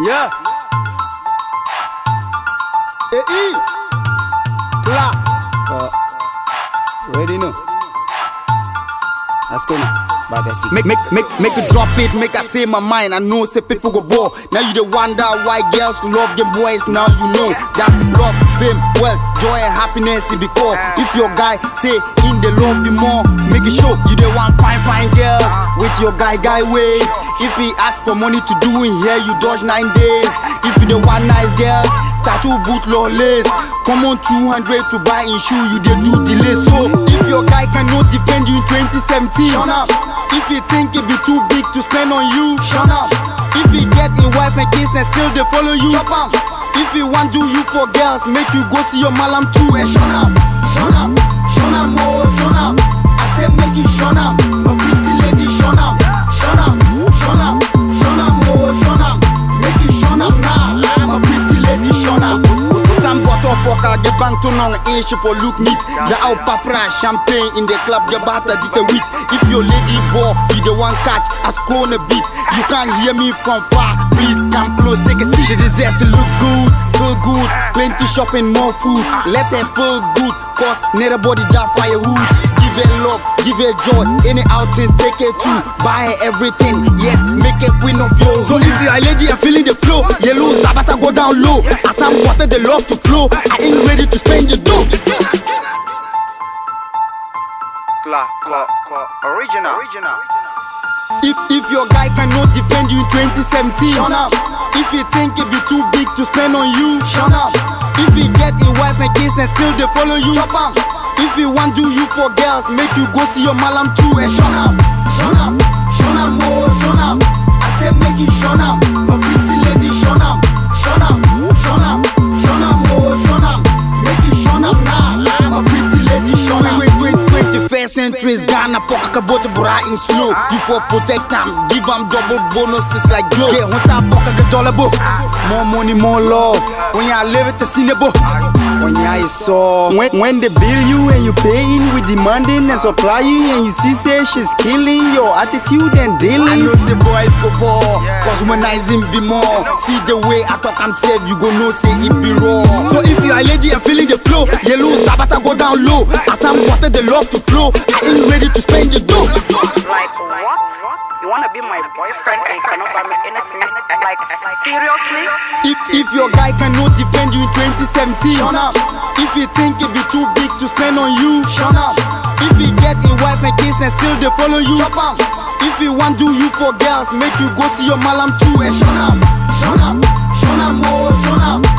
Yeah. Hey, E. Make, make, make, make it drop it, make I say my mind. I know say people go bore. Now you the wonder why girls love them boys. Now you know that love, fame, wealth, joy and happiness it before. If your guy say in the love you more, make it show you the one fine fine girls with your guy guy ways. If he asks for money to do in here, you dodge nine days. If you the one nice girls, tattoo boot lawless. Come on 200 to buy in shoe, you dey do delay. So if your guy cannot defend you in 2017, Shut up. if you think it be too big to spend on you, Shut up. if he get in wife and kids and still they follow you, Chop am. if he want do you for girls, make you go see your malam too. And Shut up. Shut up. Shut up. Oh, shut up. I say make you shut up. Some bottle poker, the bank to non inch for look neat. The out papra champagne in the club, the butter did a week. If your lady boy, you the one catch, a score a beat. You can't hear me from far. Please come close, take a seat. She deserve to look good, feel good. Plenty shopping, more food. Let her feel good, cause a body that firewood. Give her love, give her joy. Any outing, take her to buy her everything. Yes, make her queen of yours. So if you are a lady and feeling the flow, yellow sabata go down low. I'm water the love to flow, I ain't ready to spend the dough. Cla, cla, cla. Original. Original. If if your guy cannot defend you in 2017, Shut up. if you think it be too big to spend on you, Shut up. if he get in wife and kids and still they follow you, Chop am. if he want do you for girls, make you go see your malam too. And Shut up. Shut up. Shut up. Oh, shut up. I say make you shut up. 21st century's Ghana poka kabota bra in slow. You for protect them, give them double bonuses like glow. Get hunter poka the dollar book. More money, more love. When you live it, to see the cinebo. When you saw when when they bill you and you paying with demanding and supplying and you see say she's killing your attitude and dealing. I know say boys go ball, cause womanizing be more. See the way I talk, I'm said you go know say it be raw. So if you are the flow, yellow sabata go down low. As I'm the love to flow, I ain't ready to spend the dough. Like what? You wanna be my boyfriend and you cannot buy me anything? Like seriously? If if your guy cannot defend you in 2017, Shut up. if you think it be too big to spend on you, Shut up. if he get in wife and kids and still they follow you, Chop am. if he want do you for girls, make you go see your malam too. And Shut up. Shut up. Shut up. Oh, shut up.